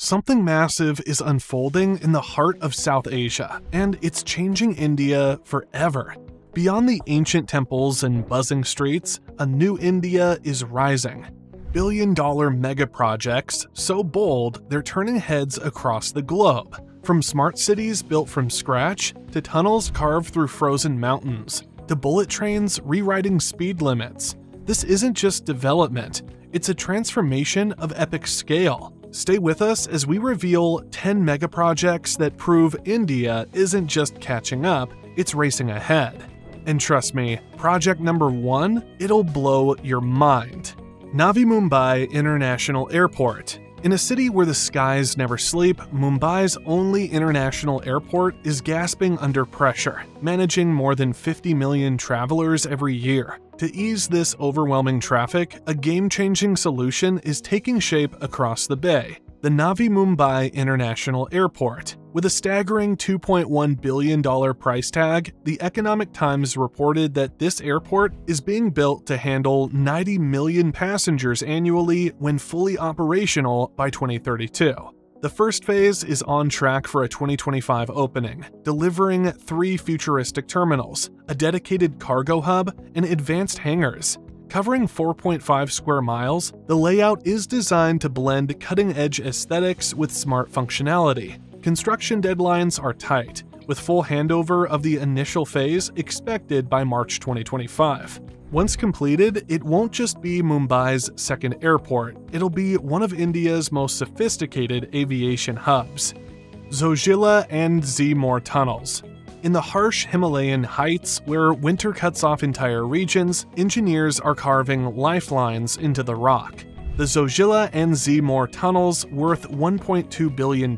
Something massive is unfolding in the heart of South Asia, and it's changing India forever. Beyond the ancient temples and buzzing streets, a new India is rising. Billion dollar mega projects, so bold they're turning heads across the globe. From smart cities built from scratch, to tunnels carved through frozen mountains, to bullet trains rewriting speed limits. This isn't just development, it's a transformation of epic scale. Stay with us as we reveal 10 megaprojects that prove India isn't just catching up, it's racing ahead. And trust me, project number one, it'll blow your mind. Navi Mumbai International Airport. In a city where the skies never sleep, Mumbai's only international airport is gasping under pressure, managing more than 50 million travelers every year. To ease this overwhelming traffic, a game changing solution is taking shape across the bay the Navi Mumbai International Airport. With a staggering $2.1 billion price tag, the Economic Times reported that this airport is being built to handle 90 million passengers annually when fully operational by 2032. The first phase is on track for a 2025 opening, delivering three futuristic terminals, a dedicated cargo hub, and advanced hangars. Covering 4.5 square miles, the layout is designed to blend cutting edge aesthetics with smart functionality. Construction deadlines are tight, with full handover of the initial phase expected by March 2025. Once completed, it won't just be Mumbai's second airport, it'll be one of India's most sophisticated aviation hubs. Zojila and Z-Morh tunnels. In the harsh Himalayan heights, where winter cuts off entire regions, engineers are carving lifelines into the rock. The Zojila and Z-Morh tunnels, worth $1.2 billion,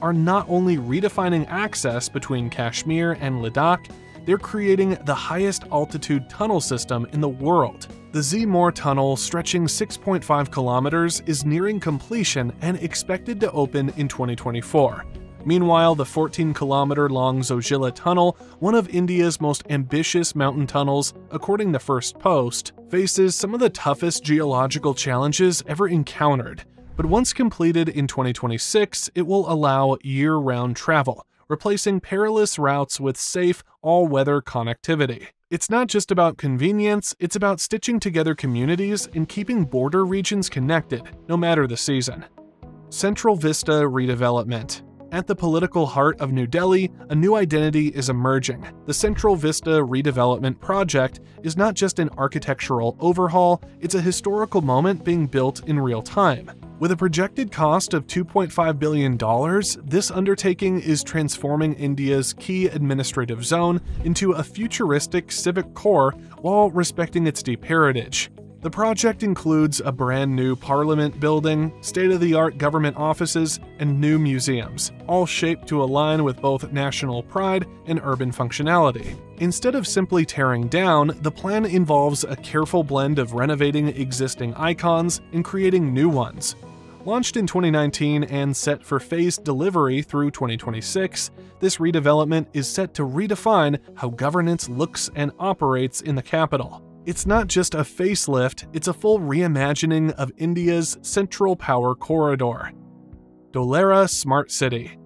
are not only redefining access between Kashmir and Ladakh, they're creating the highest altitude tunnel system in the world. The Z-Morh Tunnel, stretching 6.5 kilometers, is nearing completion and expected to open in 2024. Meanwhile, the 14 kilometer long Zojila Tunnel, one of India's most ambitious mountain tunnels, according to First Post, faces some of the toughest geological challenges ever encountered. But once completed in 2026, it will allow year round travel, replacing perilous routes with safe, all weather connectivity. It's not just about convenience, it's about stitching together communities and keeping border regions connected, no matter the season. Central Vista Redevelopment at the political heart of New Delhi, a new identity is emerging. The Central Vista redevelopment project is not just an architectural overhaul, it's a historical moment being built in real time. With a projected cost of $2.5 billion, this undertaking is transforming India's key administrative zone into a futuristic civic core while respecting its deep heritage. The project includes a brand new parliament building, state of the art government offices, and new museums, all shaped to align with both national pride and urban functionality. Instead of simply tearing down, the plan involves a careful blend of renovating existing icons and creating new ones. Launched in 2019 and set for phased delivery through 2026, this redevelopment is set to redefine how governance looks and operates in the capital. It's not just a facelift, it's a full reimagining of India's central power corridor. Dholera Smart City.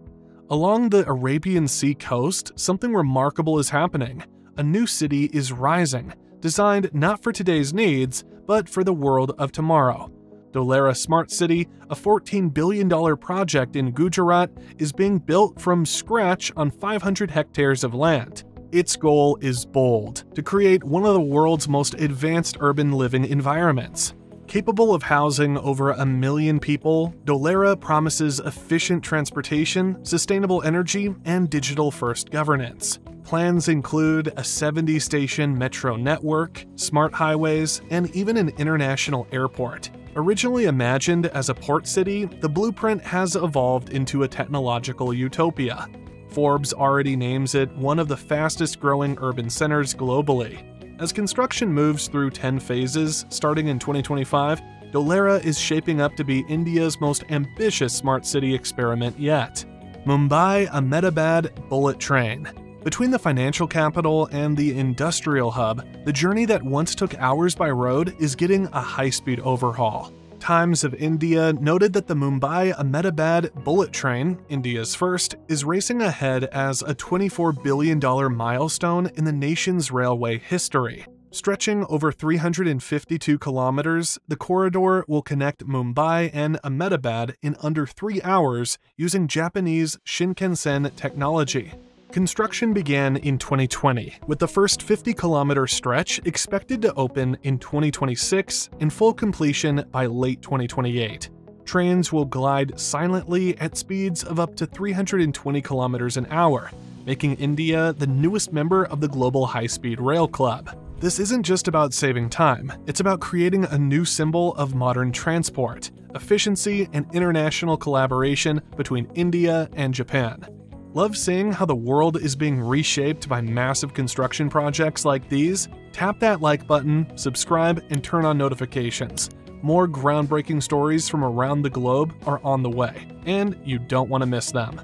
Along the Arabian Sea coast, something remarkable is happening. A new city is rising, designed not for today's needs, but for the world of tomorrow. Dholera Smart City, a $14 billion project in Gujarat, is being built from scratch on 500 hectares of land. Its goal is bold to create one of the world's most advanced urban living environments. Capable of housing over a million people, Dholera promises efficient transportation, sustainable energy, and digital first governance. Plans include a 70 station metro network, smart highways, and even an international airport. Originally imagined as a port city, the blueprint has evolved into a technological utopia. Forbes already names it one of the fastest growing urban centers globally. As construction moves through 10 phases, starting in 2025, Dholera is shaping up to be India's most ambitious smart city experiment yet. Mumbai Ahmedabad Bullet Train. Between the financial capital and the industrial hub, the journey that once took hours by road is getting a high speed overhaul. Times of India noted that the Mumbai Ahmedabad bullet train, India's first, is racing ahead as a $24 billion milestone in the nation's railway history. Stretching over 352 kilometers, the corridor will connect Mumbai and Ahmedabad in under three hours using Japanese Shinkansen technology. Construction began in 2020, with the first 50 kilometer stretch expected to open in 2026 and full completion by late 2028. Trains will glide silently at speeds of up to 320 kilometers an hour, making India the newest member of the Global High Speed Rail Club. This isn't just about saving time, it's about creating a new symbol of modern transport, efficiency, and international collaboration between India and Japan. Love seeing how the world is being reshaped by massive construction projects like these? Tap that like button, subscribe, and turn on notifications. More groundbreaking stories from around the globe are on the way, and you don't want to miss them.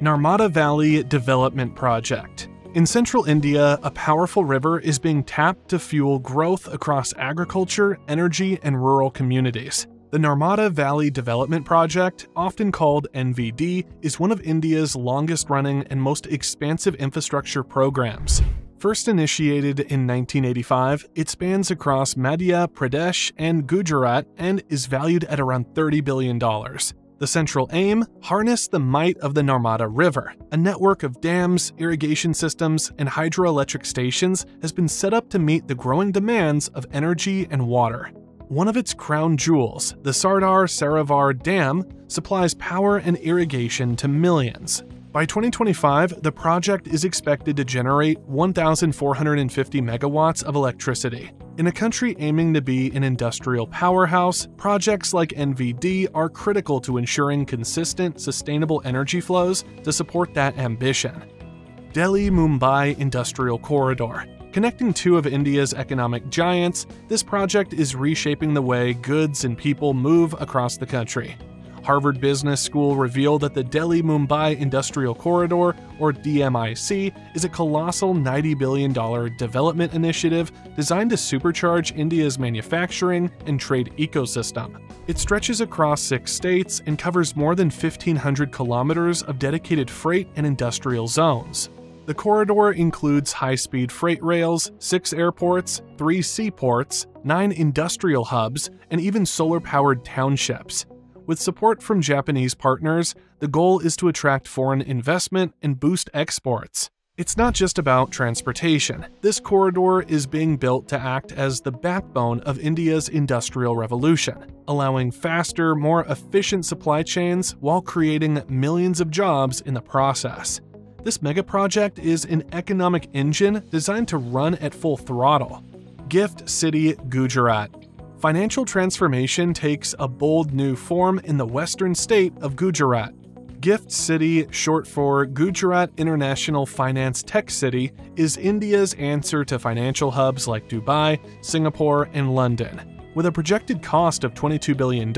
Narmada Valley Development Project in central India, a powerful river is being tapped to fuel growth across agriculture, energy, and rural communities. The Narmada Valley Development Project, often called NVD, is one of India's longest running and most expansive infrastructure programs. First initiated in 1985, it spans across Madhya Pradesh and Gujarat and is valued at around $30 billion. The central aim harness the might of the Narmada River. A network of dams, irrigation systems, and hydroelectric stations has been set up to meet the growing demands of energy and water. One of its crown jewels, the Sardar Sarovar Dam, supplies power and irrigation to millions. By 2025, the project is expected to generate 1,450 megawatts of electricity. In a country aiming to be an industrial powerhouse, projects like NVD are critical to ensuring consistent, sustainable energy flows to support that ambition. Delhi Mumbai Industrial Corridor. Connecting two of India's economic giants, this project is reshaping the way goods and people move across the country. Harvard Business School revealed that the Delhi Mumbai Industrial Corridor, or DMIC, is a colossal $90 billion development initiative designed to supercharge India's manufacturing and trade ecosystem. It stretches across six states and covers more than 1,500 kilometers of dedicated freight and industrial zones. The corridor includes high speed freight rails, six airports, three seaports, nine industrial hubs, and even solar powered townships. With support from Japanese partners, the goal is to attract foreign investment and boost exports. It's not just about transportation. This corridor is being built to act as the backbone of India's industrial revolution, allowing faster, more efficient supply chains while creating millions of jobs in the process. This mega project is an economic engine designed to run at full throttle. Gift City, Gujarat Financial transformation takes a bold new form in the western state of Gujarat. Gift City, short for Gujarat International Finance Tech City, is India's answer to financial hubs like Dubai, Singapore, and London. With a projected cost of $22 billion,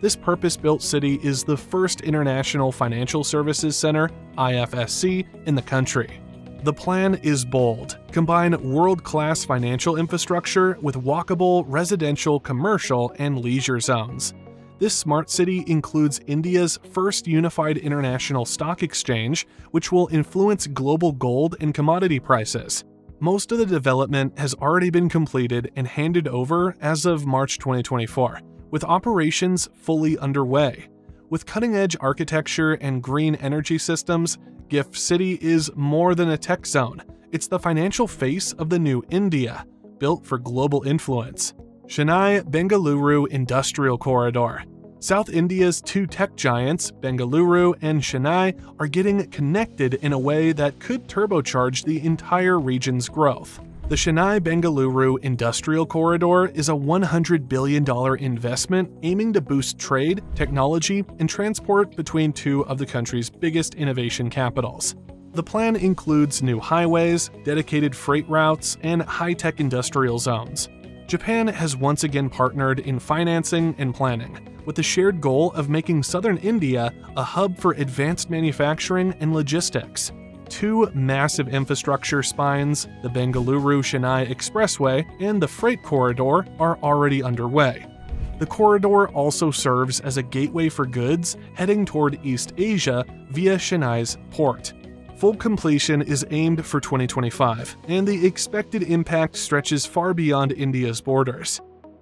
this purpose built city is the first international financial services center, IFSC, in the country. The plan is bold. Combine world class financial infrastructure with walkable residential, commercial, and leisure zones. This smart city includes India's first unified international stock exchange, which will influence global gold and commodity prices. Most of the development has already been completed and handed over as of March 2024, with operations fully underway. With cutting edge architecture and green energy systems, Gift City is more than a tech zone, it's the financial face of the new India, built for global influence. Chennai Bengaluru Industrial Corridor. South India's two tech giants, Bengaluru and Chennai, are getting connected in a way that could turbocharge the entire region's growth. The Chennai Bengaluru Industrial Corridor is a $100 billion investment aiming to boost trade, technology, and transport between two of the country's biggest innovation capitals. The plan includes new highways, dedicated freight routes, and high tech industrial zones. Japan has once again partnered in financing and planning, with the shared goal of making southern India a hub for advanced manufacturing and logistics two massive infrastructure spines, the Bengaluru Chennai Expressway and the Freight Corridor, are already underway. The corridor also serves as a gateway for goods heading toward East Asia via Chennai's port. Full completion is aimed for 2025, and the expected impact stretches far beyond India's borders.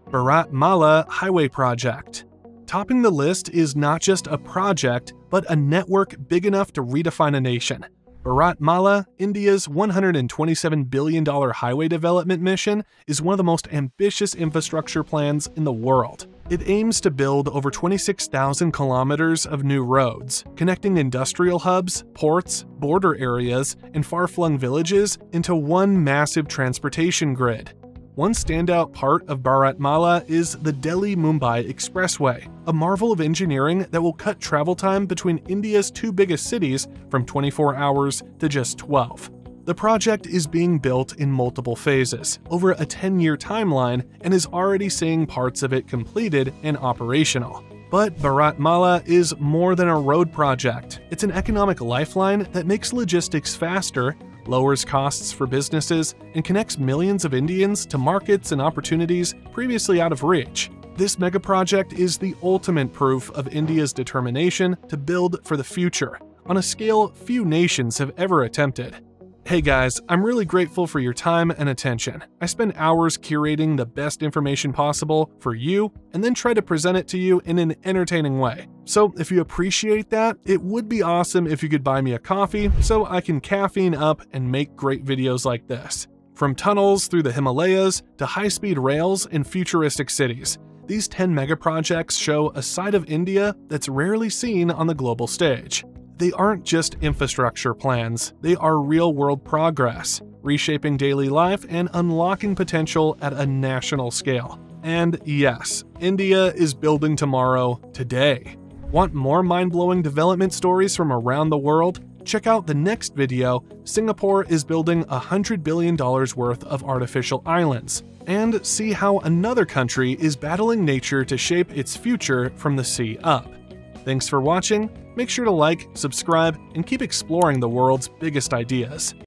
Bharat Mala Highway Project Topping the list is not just a project, but a network big enough to redefine a nation. Bharat Mala, India's $127 billion highway development mission, is one of the most ambitious infrastructure plans in the world. It aims to build over 26,000 kilometers of new roads, connecting industrial hubs, ports, border areas, and far flung villages into one massive transportation grid. One standout part of Bharatmala is the Delhi Mumbai Expressway, a marvel of engineering that will cut travel time between India's two biggest cities from 24 hours to just 12. The project is being built in multiple phases, over a 10 year timeline, and is already seeing parts of it completed and operational. But Bharatmala is more than a road project. It's an economic lifeline that makes logistics faster lowers costs for businesses, and connects millions of Indians to markets and opportunities previously out of reach. This megaproject is the ultimate proof of India's determination to build for the future, on a scale few nations have ever attempted. Hey guys, I'm really grateful for your time and attention. I spend hours curating the best information possible for you and then try to present it to you in an entertaining way. So if you appreciate that, it would be awesome if you could buy me a coffee so I can caffeine up and make great videos like this. From tunnels through the Himalayas to high-speed rails in futuristic cities, these 10 megaprojects show a side of India that's rarely seen on the global stage. They aren't just infrastructure plans, they are real world progress, reshaping daily life and unlocking potential at a national scale. And yes, India is building tomorrow today. Want more mind blowing development stories from around the world? Check out the next video Singapore is building $100 billion worth of artificial islands, and see how another country is battling nature to shape its future from the sea up. Thanks for watching, make sure to like, subscribe, and keep exploring the world's biggest ideas.